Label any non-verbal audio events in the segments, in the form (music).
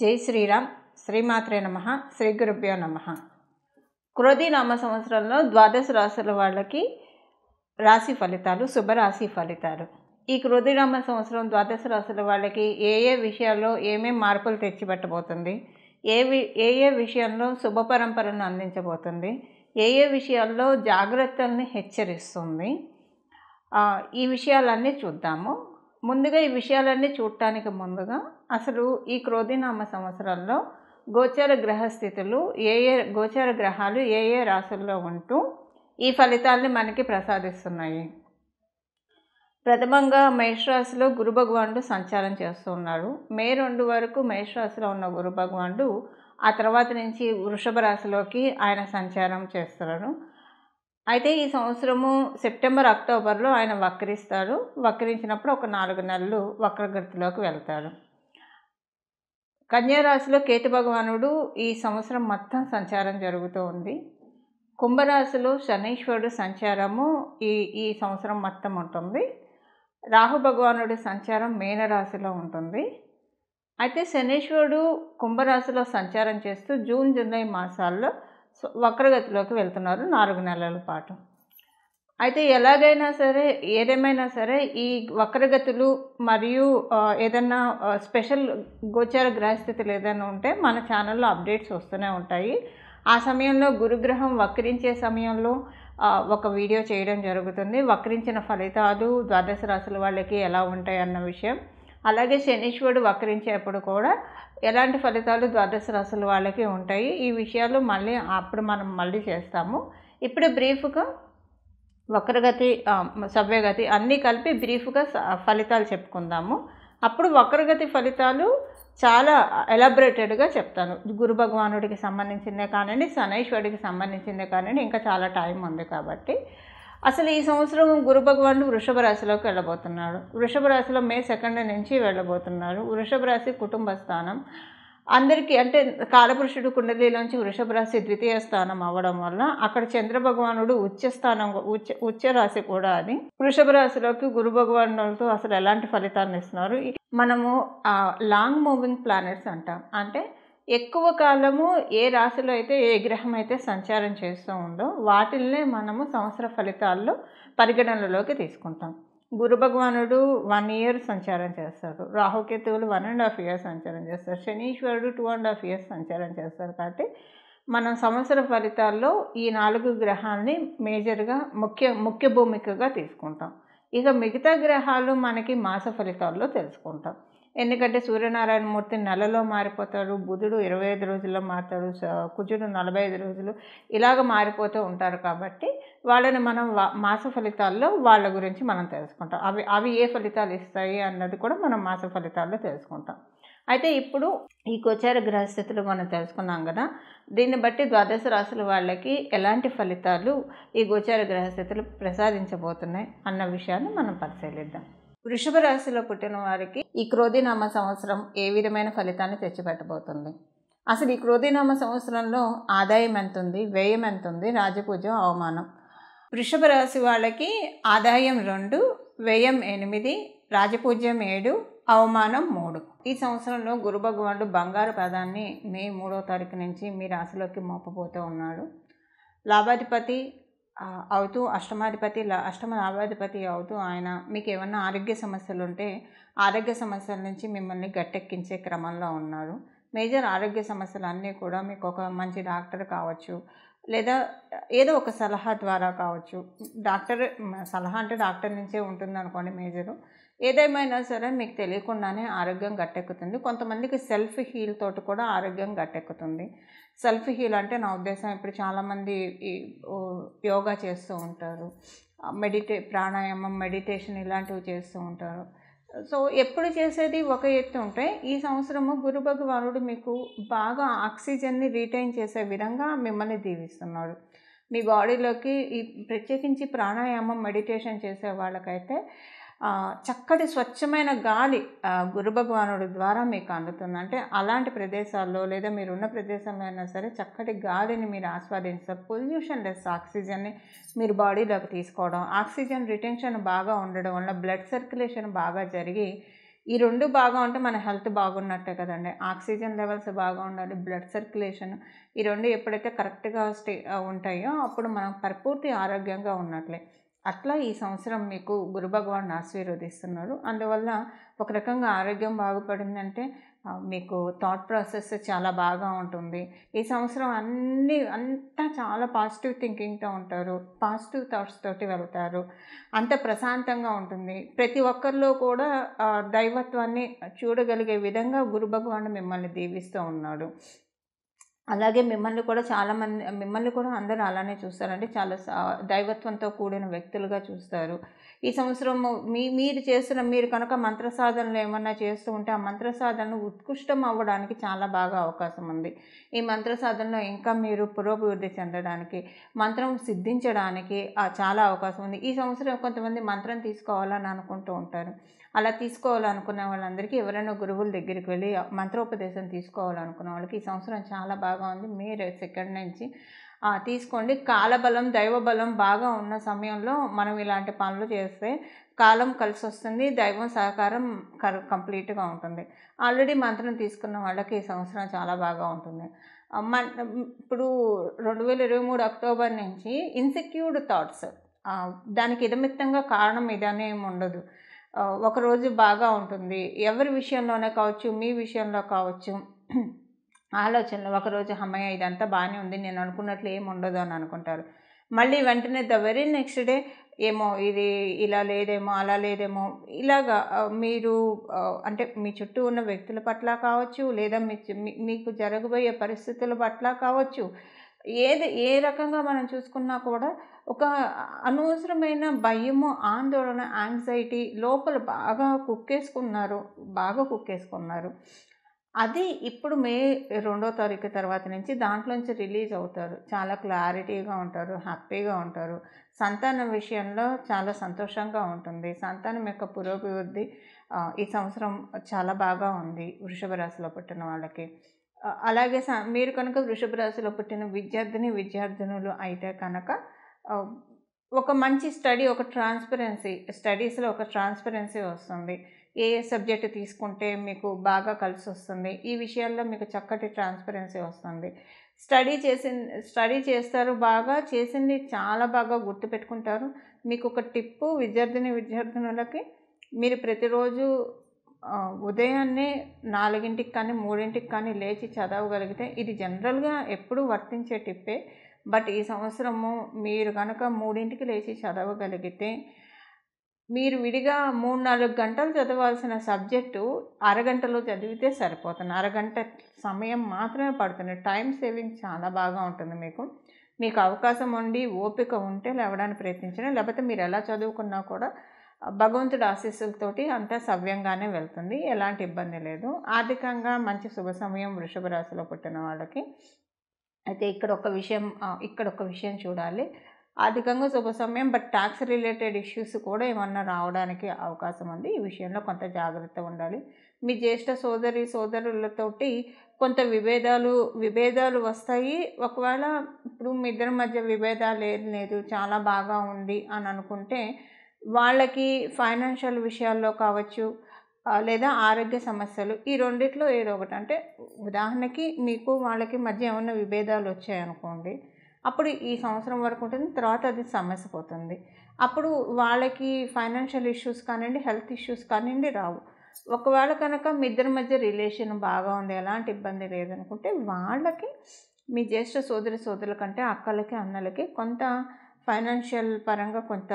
జై శ్రీరామ్. శ్రీమాత్రే నమ. శ్రీ గురుభ్యో నమ. క్రోధి నామ సంవత్సరంలో ద్వాదశ రాశుల వాళ్ళకి రాశి ఫలితాలు శుభరాశి ఫలితాలు. ఈ క్రోధి నామ సంవత్సరం ద్వాదశ రాశుల వాళ్ళకి ఏ ఏ విషయాల్లో ఏమేమి మార్పులు తెచ్చిపెట్టబోతుంది? ఏ వి ఏ ఏ విషయంలో శుభ పరంపరను అందించబోతుంది? ఏ ఏ విషయాల్లో జాగ్రత్తల్ని హెచ్చరిస్తుంది? ఈ విషయాలన్నీ చూద్దాము. ముందుగా ఈ విషయాలన్నీ చూడటానికి ముందుగా అసలు ఈ క్రోధినామ సంవత్సరాల్లో గోచర గ్రహస్థితులు ఏ ఏ గోచర గ్రహాలు ఏ ఏ రాశుల్లో ఉంటూ ఈ ఫలితాల్ని మనకి ప్రసాదిస్తున్నాయి. ప్రథమంగా మేషరాశిలో గురు భగవానుడు సంచారం చేస్తున్నారు మే రెండు వరకు మేషరాశిలో ఉన్న గురు భగవానుడు ఆ తర్వాత నుంచి వృషభ రాశిలోకి ఆయన సంచారం చేస్తున్నాడు. అయితే ఈ సంవత్సరము సెప్టెంబర్ అక్టోబర్లో ఆయన వక్రిస్తాడు. వక్రించినప్పుడు ఒక నాలుగు నెలలు వక్రగతిలోకి వెళ్తాడు. కన్యారాశిలో కేతు భగవానుడు ఈ సంవత్సరం మొత్తం సంచారం జరుగుతూ ఉంది. కుంభరాశిలో శనీశ్వరుడు సంచారము ఈ ఈ సంవత్సరం మొత్తం ఉంటుంది. రాహు భగవానుడి సంచారం మీనరాశిలో ఉంటుంది. అయితే శనీశ్వరుడు కుంభరాశిలో సంచారం చేస్తూ జూన్ జూలై మాసాల్లో వక్రగతిలోకి వెళ్తున్నారు నాలుగు నెలల పాటు. అయితే ఎలాగైనా సరే ఏదేమైనా సరే ఈ వక్రగతులు మరియు ఏదన్నా స్పెషల్ గోచార గ్రహస్థితులు ఏదైనా ఉంటే మన ఛానల్లో అప్డేట్స్ వస్తూనే ఉంటాయి. ఆ సమయంలో గురుగ్రహం వక్రించే సమయంలో ఒక వీడియో చేయడం జరుగుతుంది. వక్రించిన ఫలితాలు ద్వాదశ రాశుల వాళ్ళకి ఎలా ఉంటాయి అన్న విషయం. అలాగే శనీశ్వరుడు వక్రించేప్పుడు కూడా ఎలాంటి ఫలితాలు ద్వాదశ రాసులు వాళ్ళకి ఉంటాయి. ఈ విషయాలు మళ్ళీ అప్పుడు మనం మళ్ళీ చేస్తాము. ఇప్పుడు బ్రీఫ్గా వక్రగతి సవ్యగతి అన్నీ కలిపి బ్రీఫ్గా స- ఫలితాలు చెప్పుకుందాము. అప్పుడు వక్రగతి ఫలితాలు చాలా ఎలాబరేటెడ్గా చెప్తాను. గురు భగవానుడికి సంబంధించిందే కానివ్వండి శనైశ్వరుడికి సంబంధించిందే కానివ్వండి ఇంకా చాలా టైం ఉంది కాబట్టి. అసలు ఈ సంవత్సరం గురు భగవానుడు వృషభ రాశిలోకి వెళ్ళబోతున్నాడు. వృషభ రాశిలో మే సెకండ్ నుంచి వెళ్ళబోతున్నాడు వృషభ రాశి కుటుంబ స్థానం. అందరికీ అంటే కాలపురుషుడు కుండలిలోంచి వృషభ రాశి ద్వితీయ స్థానం అవ్వడం వల్ల అక్కడ చంద్ర భగవానుడు ఉచ్చ స్థానం ఉచ్చ ఉచ్చ రాశి కూడా అది. వృషభ రాశిలోకి గురు భగవానులతో అసలు ఎలాంటి ఫలితాలను ఇస్తున్నారు? మనము లాంగ్ మూవింగ్ ప్లానెట్స్ అంటాం. అంటే ఎక్కువ కాలము ఏ రాశిలో అయితే ఏ గ్రహం అయితే సంచారం చేస్తూ ఉందో వాటిల్నే మనము సంవత్సర ఫలితాల్లో పరిగణనలోకి తీసుకుంటాం. గురు భగవానుడు వన్ ఇయర్ సంచారం చేస్తారు. రాహుకేతువులు వన్ అండ్ హాఫ్ ఇయర్ సంచారం చేస్తారు. శనీశ్వరుడు టూ అండ్ హాఫ్ ఇయర్స్ సంచారం చేస్తారు. కాబట్టి మనం సంవత్సర ఫలితాల్లో ఈ నాలుగు గ్రహాల్ని మేజర్గా ముఖ్య ముఖ్య భూమికగా తీసుకుంటాం. ఇక మిగతా గ్రహాలు మనకి మాస ఫలితాల్లో తెలుసుకుంటాం. ఎందుకంటే సూర్యనారాయణ మూర్తి నెలలో మారిపోతాడు బుధుడు ఇరవై ఐదు రోజుల్లో మారుతాడు స- కుజుడు నలభై ఐదు రోజులు ఇలాగ మారిపోతూ ఉంటారు కాబట్టి వాళ్ళని మనం వా- మాస ఫలితాల్లో వాళ్ళ గురించి మనం తెలుసుకుంటాం. అవి అవి ఏ ఫలితాలు ఇస్తాయి అన్నది కూడా మనం మాస ఫలితాల్లో తెలుసుకుంటాం. అయితే ఇప్పుడు ఈ గోచార గ్రహస్థితులు మనం తెలుసుకున్నాం కదా దీన్ని బట్టి ద్వాదశ రాశుల వాళ్ళకి ఎలాంటి ఫలితాలు ఈ గోచార గ్రహస్థితులు ప్రసాదించబోతున్నాయి అన్న విషయాన్ని మనం పరిశీలిద్దాం. వృషభ రాశిలో పుట్టిన వారికి ఈ క్రోధినామ సంవత్సరం ఏ విధమైన ఫలితాన్ని తెచ్చిపెట్టబోతుంది? అసలు ఈ క్రోధినామ సంవత్సరంలో ఆదాయం ఎంత ఉంది వ్యయం ఎంత ఉంది రాజపూజం అవమానం. వృషభ రాశి వాళ్ళకి ఆదాయం రెండు వ్యయం ఎనిమిది రాజపూజ్యం ఏడు అవమానం మూడు. ఈ సంవత్సరంలో గురు భగవానుడు బంగారు పదాన్ని మే మూడో తారీఖు నుంచి మీ రాశిలోకి మోపబోతూ ఉన్నాడు. లాభాధిపతి అవుతూ అష్టమాధిపతి అష్టమ లాభాధిపతి అవుతూ ఆయన మీకు ఏమన్నా ఆరోగ్య సమస్యలు ఉంటే ఆరోగ్య సమస్యల నుంచి మిమ్మల్ని గట్టెక్కించే క్రమంలో ఉన్నారు. మేజర్ ఆరోగ్య సమస్యలు అన్నీ కూడా మీకు ఒక మంచి డాక్టర్ కావచ్చు లేదా ఏదో ఒక సలహా ద్వారా కావచ్చు. డాక్టర్ సలహా అంటే డాక్టర్ నుంచే ఉంటుంది అనుకోండి మేజరు. ఏదేమైనా సరే మీకు తెలియకుండానే ఆరోగ్యం గట్టెక్కుతుంది. కొంతమందికి సెల్ఫ్ హీల్ తోటి కూడా ఆరోగ్యం గట్టెక్కుతుంది. సెల్ఫ్ హీల్ అంటే నా ఉద్దేశం ఇప్పుడు చాలామంది ఈ యోగా చేస్తూ ఉంటారు. మెడిటే ప్రాణాయామం మెడిటేషన్ ఇలాంటివి చేస్తూ ఉంటారు. సో ఎప్పుడు చేసేది ఒక ఎత్తు ఉంటే ఈ సంవత్సరము గురు భగవానుడు మీకు బాగా ఆక్సిజన్ని రీటైన్ చేసే విధంగా మిమ్మల్ని దీవిస్తున్నాడు. మీ బాడీలోకి ఈ ప్రత్యేకించి ప్రాణాయామం మెడిటేషన్ చేసే వాళ్ళకైతే చక్కటి స్వచ్ఛమైన గాలి గురు భగవానుడి ద్వారా మీకు అందుతుంది అంటే అలాంటి ప్రదేశాల్లో లేదా మీరున్న ప్రదేశంలో అయినా సరే చక్కటి గాలిని మీరు ఆస్వాదించారు పొల్యూషన్ లెస్ ఆక్సిజన్ని మీరు బాడీలోకి తీసుకోవడం ఆక్సిజన్ రిటెన్షన్ బాగా ఉండడం వల్ల బ్లడ్ సర్క్యులేషన్ బాగా జరిగి ఈ రెండు బాగా ఉంటే మన హెల్త్ బాగున్నట్టే కదండి. ఆక్సిజన్ లెవెల్స్ బాగా ఉండాలి బ్లడ్ సర్క్యులేషన్ ఈ రెండు ఎప్పుడైతే కరెక్ట్గా స్టే ఉంటాయో అప్పుడు మనం పరిపూర్తి ఆరోగ్యంగా ఉన్నట్లే. అట్లా ఈ సంవత్సరం మీకు గురు భగవాన్ ఆశీర్వదిస్తున్నారు. అందువల్ల ఒక రకంగా ఆరోగ్యం బాగుపడిందంటే మీకు థాట్ ప్రాసెస్ చాలా బాగా ఉంటుంది. ఈ సంవత్సరం అన్నీ అంతా చాలా పాజిటివ్ థింకింగ్తో ఉంటారు. పాజిటివ్ థాట్స్ తోటి వెళ్తారు. అంత ప్రశాంతంగా ఉంటుంది. ప్రతి ఒక్కరిలో కూడా దైవత్వాన్ని చూడగలిగే విధంగా గురు భగవాన్ మిమ్మల్ని దీవిస్తూ ఉన్నాడు. అలాగే మిమ్మల్ని కూడా చాలామంది మిమ్మల్ని కూడా అందరూ అలానే చూస్తారంటే చాలా సా- దైవత్వంతో కూడిన వ్యక్తులుగా చూస్తారు. ఈ సంవత్సరం మీ మీరు చేస్తున్న మీరు కనుక మంత్ర సాధనలు ఏమన్నా చేస్తూ ఉంటే ఆ మంత్ర సాధనలు ఉత్కృష్టం అవ్వడానికి చాలా బాగా అవకాశం ఉంది. ఈ మంత్ర సాధనలో ఇంకా మీరు పురోభివృద్ధి చెందడానికి మంత్రం సిద్ధించడానికి చాలా అవకాశం ఉంది. ఈ సంవత్సరం కొంతమంది మంత్రం తీసుకోవాలని అనుకుంటూ ఉంటారు. అలా తీసుకోవాలనుకున్న వాళ్ళందరికీ ఎవరైనా గురువుల దగ్గరికి వెళ్ళి మంత్రోపదేశం తీసుకోవాలనుకున్న వాళ్ళకి ఈ సంవత్సరం చాలా బాగా ఉంది. మే సెకండ్ నుంచి తీసుకోండి. కాలబలం దైవబలం బాగా ఉన్న సమయంలో మనం ఇలాంటి పనులు చేస్తే కాలం కలిసి వస్తుంది దైవం సహకారం కంప్లీట్గా ఉంటుంది. ఆల్రెడీ మంత్రం తీసుకున్న వాళ్ళకి ఈ సంవత్సరం చాలా బాగా ఉంటుంది. ఆ, మన ఇప్పుడు రెండు వేల ఇరవై మూడు అక్టోబర్ నుంచి ఇన్సెక్యూర్డ్ థాట్స్ దానికి ఇదమిత్తంగా కారణం ఇదనే ఏమి ఉండదు. ఒకరోజు బాగా ఉంటుంది. ఎవరి విషయంలోనే కావచ్చు మీ విషయంలో కావచ్చు (clears throat) ఆలోచనలు ఒకరోజు అమ్మయ్య ఇదంతా బాగానే ఉంది నేను అనుకున్నట్లు ఏమి ఉండదు అని అనుకుంటారు. మళ్ళీ వెంటనే ద వెరీ నెక్స్ట్ డే ఏమో ఇది ఇలా లేదేమో అలా లేదేమో ఇలాగా మీరు అంటే మీ చుట్టూ ఉన్న వ్యక్తుల పట్ల కావచ్చు లేదా మీ- మీకు జరగబోయే పరిస్థితుల పట్ల కావచ్చు ఏది ఏ రకంగా మనం చూసుకున్నా కూడా ఒక అనవసరమైన భయము ఆందోళన యాంగ్జైటీ లోపల బాగా కుక్కేసుకున్నారు బాగా కుక్కేసుకున్నారు. అది ఇప్పుడు మే రెండో తారీఖు తర్వాత నుంచి దాంట్లోంచి రిలీజ్ అవుతారు. చాలా క్లారిటీగా ఉంటారు హ్యాపీగా ఉంటారు. సంతానం విషయంలో చాలా సంతోషంగా ఉంటుంది. సంతానం యొక్క పురోభివృద్ధి ఈ సంవత్సరం చాలా బాగా ఉంది వృషభ రాశిలో పుట్టిన వాళ్ళకి. అలాగే స- మీరు కనుక వృషభ రాశిలో పుట్టిన విద్యార్థిని విద్యార్థినులు అయితే కనుక ఒక మంచి స్టడీ ఒక ట్రాన్స్పరెన్సీ స్టడీస్లో ఒక ట్రాన్స్పరెన్సీ వస్తుంది. ఏ సబ్జెక్ట్ తీసుకుంటే మీకు బాగా కలిసి వస్తుంది ఈ విషయాల్లో మీకు చక్కటి ట్రాన్స్పరెన్సీ వస్తుంది. స్టడీ చేసి స్టడీ చేస్తారు బాగా చేసింది చాలా బాగా గుర్తుపెట్టుకుంటారు మీకు ఒక టిప్పు విద్యార్థిని విద్యార్థినులకి మీరు ప్రతిరోజు ఉదయాన్నే నాలుగింటికి కానీ మూడింటికి కానీ లేచి చదవగలిగితే ఇది జనరల్గా ఎప్పుడూ వర్తించే టిప్పే. బట్ ఈ సంవత్సరము మీరు కనుక మూడింటికి లేచి చదవగలిగితే మీరు విడిగా మూడు నాలుగు గంటలు చదవాల్సిన సబ్జెక్టు అరగంటలో చదివితే సరిపోతుంది. అరగంట సమయం మాత్రమే పడుతుంది. టైం సేవింగ్ చాలా బాగా ఉంటుంది మీకు. మీకు అవకాశం ఉండి ఓపిక ఉంటే లేవడానికి ప్రయత్నించండి. లేకపోతే మీరు ఎలా చదువుకున్నా కూడా భగవంతుడు ఆశీస్సులతోటి అంతా సవ్యంగానే వెళ్తుంది. ఎలాంటి ఇబ్బంది లేదు. ఆర్థికంగా మంచి శుభ సమయం వృషభ రాశిలో పుట్టిన వాళ్ళకి. అయితే ఇక్కడ ఒక విషయం ఇక్కడ ఒక విషయం చూడాలి. ఆర్థికంగా శుభ సమయం బట్ ట్యాక్స్ రిలేటెడ్ ఇష్యూస్ కూడా ఏమన్నా రావడానికి అవకాశం ఉంది. ఈ విషయంలో కొంత జాగ్రత్త ఉండాలి. మీ జ్యేష్ఠ సోదరి సోదరులతోటి కొంత విభేదాలు విభేదాలు వస్తాయి. ఒకవేళ ఇప్పుడు మీ ఇద్దరి మధ్య విభేదాలు ఏం లేదు చాలా బాగా ఉంది అని అనుకుంటే వాళ్ళకి ఫైనాన్షియల్ విషయాల్లో కావచ్చు లేదా ఆరోగ్య సమస్యలు ఈ రెండిట్లో ఏదో ఒకటి. అంటే ఉదాహరణకి మీకు వాళ్ళకి మధ్య ఏమైనా విభేదాలు వచ్చాయనుకోండి అప్పుడు ఈ సంవత్సరం వరకు ఉంటుంది తర్వాత అది సమస్య పోతుంది. అప్పుడు వాళ్ళకి ఫైనాన్షియల్ ఇష్యూస్ కానివ్వండి హెల్త్ ఇష్యూస్ కానివ్వండి రావు. ఒకవేళ కనుక మీ ఇద్దరి మధ్య రిలేషన్ బాగా ఉంది ఎలాంటి ఇబ్బంది లేదనుకుంటే వాళ్ళకి మీ జ్యేష్ఠ సోదరి సోదరుల కంటే అక్కలకి అన్నలకి కొంత ఫైనాన్షియల్ పరంగా కొంత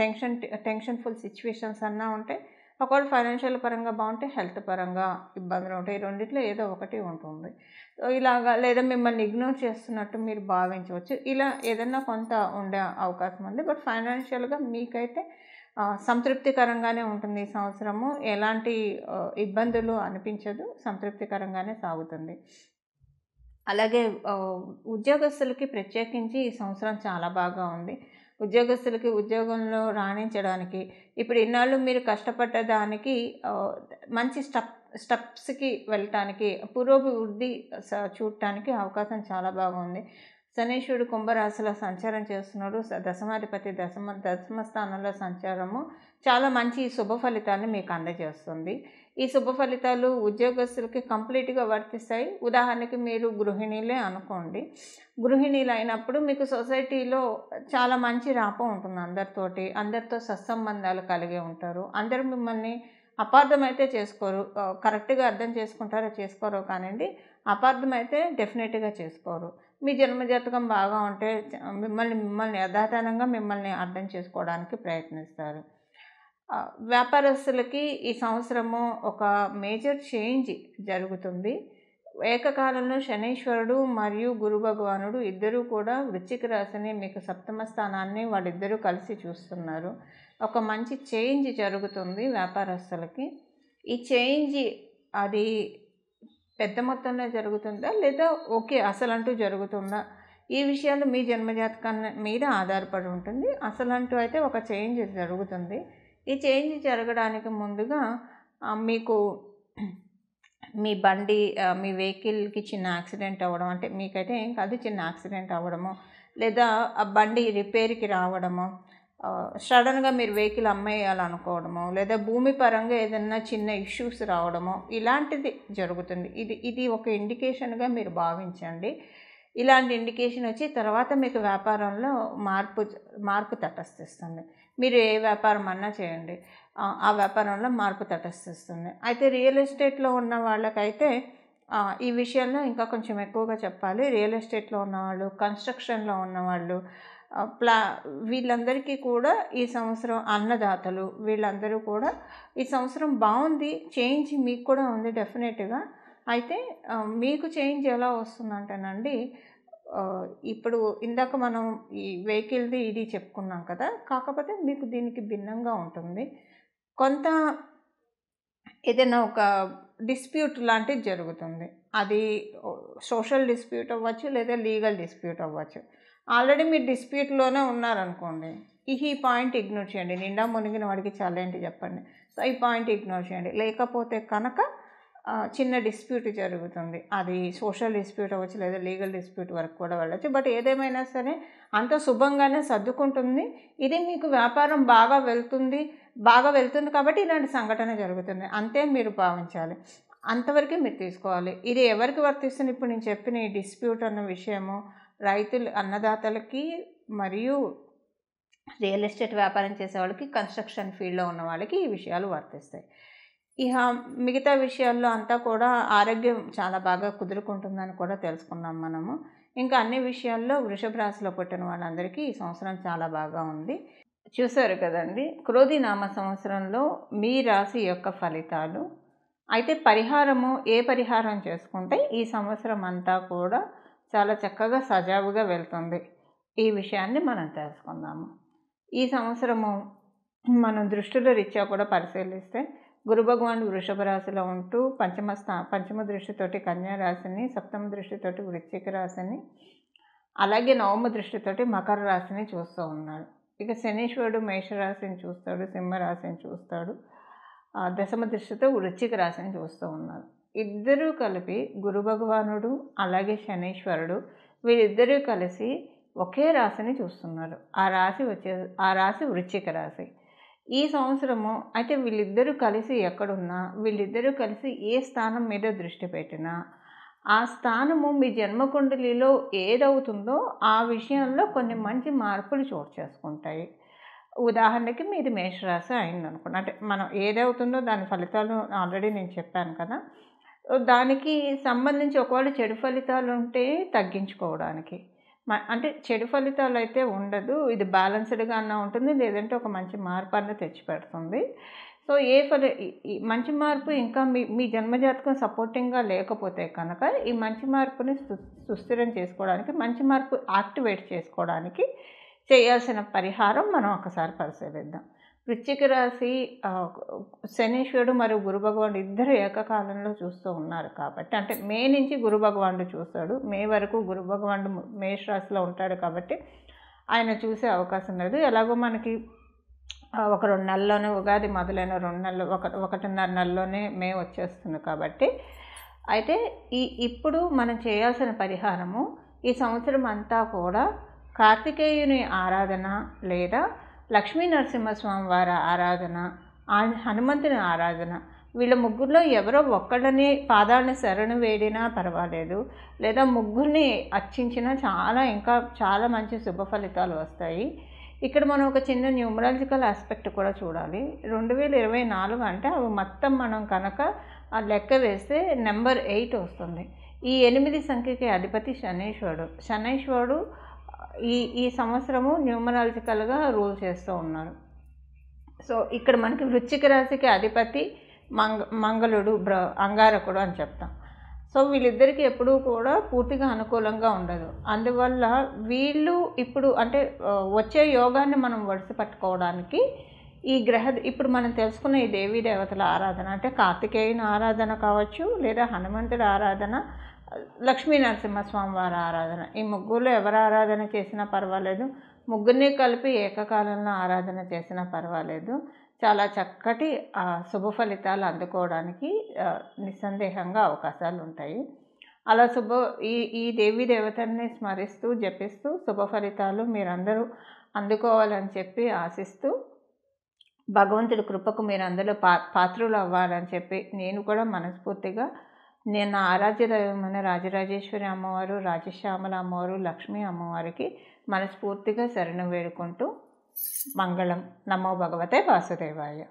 టెన్షన్ టెన్షన్ఫుల్ సిచ్యువేషన్స్ అన్నా ఉంటాయి ఒకవేళ ఫైనాన్షియల్ పరంగా బాగుంటే హెల్త్ పరంగా ఇబ్బందులు ఉంటాయి. ఈ రెండిట్లో ఏదో ఒకటి ఉంటుంది. ఇలాగా లేదా మిమ్మల్ని ఇగ్నోర్ చేస్తున్నట్టు మీరు భావించవచ్చు. ఇలా ఏదన్నా కొంత ఉండే అవకాశం ఉంది. బట్ ఫైనాన్షియల్గా మీకైతే సంతృప్తికరంగానే ఉంటుంది ఈ సంవత్సరము. ఎలాంటి ఇబ్బందులు అనిపించదు. సంతృప్తికరంగానే సాగుతుంది. అలాగే ఉద్యోగస్తులకి ప్రత్యేకించి ఈ సంవత్సరం చాలా బాగా ఉంది. ఉద్యోగస్తులకి ఉద్యోగంలో రాణించడానికి ఇప్పుడు ఇన్నాళ్ళు మీరు కష్టపడ్డ దానికి మంచి స్టప్ స్టెప్స్కి వెళ్ళటానికి పురోభివృద్ధి స- చూడటానికి అవకాశం చాలా బాగుంది శనీశ్వరుడు కుంభరాశిలో సంచారం చేస్తున్నాడు. దశమాధిపతి దశమ దశమ స్థానంలో సంచారము చాలా మంచి శుభ ఫలితాన్ని మీకు అందజేస్తుంది. ఈ శుభ ఫలితాలు ఉద్యోగస్తులకి కంప్లీట్గా వర్తిస్తాయి. ఉదాహరణకి మీరు గృహిణీలే అనుకోండి. గృహిణీలు అయినప్పుడు మీకు సొసైటీలో చాలా మంచి రాపం ఉంటుంది అందరితోటి. అందరితో సత్సంబంధాలు కలిగి ఉంటారు. అందరూ మిమ్మల్ని అపార్థం అయితే చేసుకోరు కరెక్ట్గా అర్థం చేసుకుంటారో చేసుకోరో కానివ్వండి అపార్థం అయితే డెఫినెట్గా చేసుకోరు. మీ జన్మజాతకం బాగా ఉంటే మిమ్మల్ని మిమ్మల్ని యథాతనంగా మిమ్మల్ని అర్థం చేసుకోవడానికి ప్రయత్నిస్తారు. వ్యాపారస్తులకి ఈ సంవత్సరము ఒక మేజర్ చేంజ్ జరుగుతుంది. ఏకకాలంలో శనీశ్వరుడు మరియు గురు భగవానుడు ఇద్దరూ కూడా వృశ్చిక రాశిని మీకు సప్తమ స్థానాన్ని వాళ్ళిద్దరూ కలిసి చూస్తున్నారు. ఒక మంచి చేంజ్ జరుగుతుంది వ్యాపారస్తులకి. ఈ చేంజ్ అది పెద్ద మొత్తంలో జరుగుతుందా లేదా ఓకే అసలంటూ జరుగుతుందా? ఈ విషయాలు మీ జన్మజాతకాన్ని మీద ఆధారపడి ఉంటుంది. అసలంటూ అయితే ఒక చేంజ్ జరుగుతుంది. ఈ చేంజ్ జరగడానికి ముందుగా మీకు మీ బండి మీ వెహికల్కి చిన్న యాక్సిడెంట్ అవ్వడం అంటే మీకైతే ఏం కాదు చిన్న యాక్సిడెంట్ అవ్వడము లేదా ఆ బండి రిపేర్కి రావడము సడన్గా మీరు వెహికల్ అమ్మేయాలనుకోవడము లేదా భూమి పరంగా ఏదైనా చిన్న ఇష్యూస్ రావడము ఇలాంటిది జరుగుతుంది. ఇది ఇది ఒక ఇండికేషన్గా మీరు భావించండి. ఇలాంటి ఇండికేషన్ వచ్చి తర్వాత మీకు వ్యాపారంలో మార్పు మార్పు తటస్థిస్తుంది. మీరు ఏ వ్యాపారం అన్నా చేయండి. ఆ, వ్యాపారంలో మార్పు తటస్థిస్తుంది. అయితే రియల్ ఎస్టేట్లో ఉన్న వాళ్ళకైతే ఈ విషయంలో ఇంకా కొంచెం ఎక్కువగా చెప్పాలి. రియల్ ఎస్టేట్లో ఉన్నవాళ్ళు కన్స్ట్రక్షన్లో ఉన్నవాళ్ళు ప్లా వీళ్ళందరికీ కూడా ఈ సంవత్సరం అన్నదాతలు వీళ్ళందరూ కూడా ఈ సంవత్సరం బాగుంది. చేంజ్ మీకు కూడా ఉంది డెఫినెట్గా. అయితే మీకు చేంజ్ ఎలా వస్తుందంటేనండి ఇప్పుడు ఇందాక మనం ఈ వెహికల్ది ఇది చెప్పుకున్నాం కదా కాకపోతే మీకు దీనికి భిన్నంగా ఉంటుంది. కొంత ఏదైనా ఒక డిస్ప్యూట్ లాంటిది జరుగుతుంది. అది సోషల్ డిస్ప్యూట్ అవ్వచ్చు లేదా లీగల్ డిస్ప్యూట్ అవ్వచ్చు. ఆల్రెడీ మీరు డిస్ప్యూట్లోనే ఉన్నారనుకోండి ఈ ఈ పాయింట్ ఇగ్నోర్ చేయండి. నిండా మునిగిన వాడికి చాలా ఏంటి చెప్పండి. సో ఈ పాయింట్ ఇగ్నోర్ చేయండి. లేకపోతే కనుక చిన్న డిస్ప్యూట్ జరుగుతుంది. అది సోషల్ డిస్ప్యూట్ అవ్వచ్చు లేదా లీగల్ డిస్ప్యూట్ వరకు కూడా వెళ్ళచ్చు. బట్ ఏదేమైనా సరే అంత శుభంగానే సర్దుకుంటుంది. ఇది మీకు వ్యాపారం బాగా వెళ్తుంది బాగా వెళ్తుంది కాబట్టి ఇలాంటి సంఘటన జరుగుతుంది. అంతే మీరు భావించాలి. అంతవరకే మీరు తీసుకోవాలి. ఇది ఎవరికి వర్తిస్తుంది? ఇప్పుడు నేను చెప్పిన ఈ డిస్ప్యూట్ అన్న విషయము రైతులు అన్నదాతలకి మరియు రియల్ ఎస్టేట్ వ్యాపారం చేసే వాళ్ళకి కన్స్ట్రక్షన్ ఫీల్డ్లో ఉన్న వాళ్ళకి ఈ విషయాలు వర్తిస్తాయి. ఇక మిగతా విషయాల్లో అంతా కూడా ఆరోగ్యం చాలా బాగా కుదురుకుంటుందని కూడా తెలుసుకున్నాం మనము. ఇంకా అన్ని విషయాల్లో వృషభ రాశిలో పుట్టిన వాళ్ళందరికీ ఈ సంవత్సరం చాలా బాగా ఉంది. చూశారు కదండి క్రోధి నామ సంవత్సరంలో మీ రాశి యొక్క ఫలితాలు. అయితే పరిహారము ఏ పరిహారం చేసుకుంటే ఈ సంవత్సరం అంతా కూడా చాలా చక్కగా సజావుగా వెళ్తుంది. ఈ విషయాన్ని మనం తెలుసుకుందాము. ఈ సంవత్సరము మనం దృష్టిలో రీత్యా కూడా పరిశీలిస్తే గురు భగవానుడు వృషభ రాశిలో ఉంటూ పంచమ స్థా పంచమ దృష్టితోటి కన్యా రాశిని సప్తమ దృష్టితోటి వృశ్చిక రాశిని అలాగే నవమ దృష్టితోటి మకర రాశిని చూస్తూ ఉన్నాడు. ఇక శనీశ్వరుడు మేషరాశిని చూస్తాడు సింహరాశిని చూస్తాడు ఆ దశమ దృష్టితో వృశ్చిక రాశిని చూస్తూ ఉన్నారు ఇద్దరూ కలిపి గురు భగవానుడు అలాగే శనీశ్వరుడు వీరిద్దరూ కలిసి ఒకే రాశిని చూస్తున్నారు. ఆ రాశి వచ్చే ఆ రాశి వృశ్చిక రాశి. ఈ సంవత్సరము అయితే వీళ్ళిద్దరూ కలిసి ఎక్కడున్నా వీళ్ళిద్దరూ కలిసి ఏ స్థానం మీద దృష్టి పెట్టినా ఆ స్థానము మీ జన్మకుండలిలో ఏదవుతుందో ఆ విషయంలో కొన్ని మంచి మార్పులు చోటు చేసుకుంటాయి. ఉదాహరణకి మీది మేషరాశి అయింది అనుకోండి అంటే మనం ఏదవుతుందో దాని ఫలితాలు ఆల్రెడీ నేను చెప్పాను కదా. దానికి సంబంధించి ఒకవేళ చెడు ఫలితాలు ఉంటే తగ్గించుకోవడానికి. అంటే చెడు ఫలితాలు అయితే ఉండదు. ఇది బ్యాలెన్స్డ్గా అన్న ఉంటుంది. లేదంటే ఒక మంచి మార్పు అన్న తెచ్చిపెడుతుంది సో ఏ ఫలి ఈ- మంచి మార్పు ఇంకా మీ మీ జన్మజాతకం సపోర్టింగ్గా లేకపోతే కనుక ఈ మంచి మార్పుని సు సుస్థిరం చేసుకోవడానికి మంచి మార్పు యాక్టివేట్ చేసుకోవడానికి చేయాల్సిన పరిహారం మనం ఒకసారి పరిశీలిద్దాం. వృశ్చిక రాశి శనీశ్వరుడు మరియు గురు భగవానుడు ఇద్దరు ఏకకాలంలో చూస్తూ ఉన్నారు కాబట్టి అంటే మే నుంచి గురు భగవానుడు చూస్తాడు. మే వరకు గురు భగవానుడు మేషరాశిలో ఉంటాడు కాబట్టి ఆయన చూసే అవకాశం లేదు. ఎలాగో మనకి ఒక రెండు నెలల్లోనే ఉగాది మొదలైన రెండు నెలలు ఒక ఒకటిన్నర నెలలోనే మే వచ్చేస్తుంది కాబట్టి అయితే ఈ ఇప్పుడు మనం చేయాల్సిన పరిహారము ఈ సంవత్సరం అంతా కూడా కార్తికేయుని ఆరాధన లేదా లక్ష్మీ నరసింహస్వామి వారి ఆరాధన హనుమంతుని ఆరాధన. వీళ్ళ ముగ్గురులో ఎవరో ఒక్కళ్ళని పాదాలను శరణు వేడినా పర్వాలేదు. లేదా ముగ్గురిని అర్చించినా చాలా ఇంకా చాలా మంచి శుభ ఫలితాలు వస్తాయి. ఇక్కడ మనం ఒక చిన్న న్యూమరాలజికల్ ఆస్పెక్ట్ కూడా చూడాలి. రెండు వేల ఇరవై నాలుగు అంటే అవి మొత్తం మనం కనుక ఆ లెక్క వేస్తే నెంబర్ ఎయిట్ వస్తుంది. ఈ ఎనిమిది సంఖ్యకి అధిపతి శనీశ్వరుడు. శనీశ్వరుడు ఈ ఈ సంవత్సరము న్యూమరాలజికల్గా రూల్ చేస్తూ ఉన్నారు. సో ఇక్కడ మనకి వృశ్చిక రాశికి అధిపతి మంగ మంగళుడు బ్ర అంగారకుడు అని చెప్తాం. సో వీళ్ళిద్దరికీ ఎప్పుడూ కూడా పూర్తిగా అనుకూలంగా ఉండదు. అందువల్ల వీళ్ళు ఇప్పుడు అంటే వచ్చే యోగాన్ని మనం వడిసి పట్టుకోవడానికి ఈ గ్రహ ఇప్పుడు మనం తెలుసుకున్న ఈ దేవీ దేవతల ఆరాధన అంటే కార్తికేయుని ఆరాధన కావచ్చు లేదా హనుమంతుడి ఆరాధన లక్ష్మీ నరసింహస్వామి వారి ఆరాధన. ఈ ముగ్గురు ఎవరు ఆరాధన చేసినా పర్వాలేదు. ముగ్గురిని కలిపి ఏకకాలంలో ఆరాధన చేసినా పర్వాలేదు. చాలా చక్కటి శుభ ఫలితాలు అందుకోవడానికి నిస్సందేహంగా అవకాశాలు ఉంటాయి. అలా శుభ ఈ ఈ దేవీ దేవతల్ని స్మరిస్తూ జపిస్తూ శుభ ఫలితాలు మీరందరూ అందుకోవాలని చెప్పి ఆశిస్తూ భగవంతుడి కృపకు మీరందరూ పా పాత్రులు అవ్వాలని చెప్పి నేను కూడా మనస్ఫూర్తిగా నేను నా ఆరాధ్య రాజరాజేశ్వరి అమ్మవారు రాజశ్యామల అమ్మవారు లక్ష్మీ అమ్మవారికి మనస్ఫూర్తిగా శరణు వేడుకుంటూ మంగళం. నమో భగవతే వాసుదేవాయ.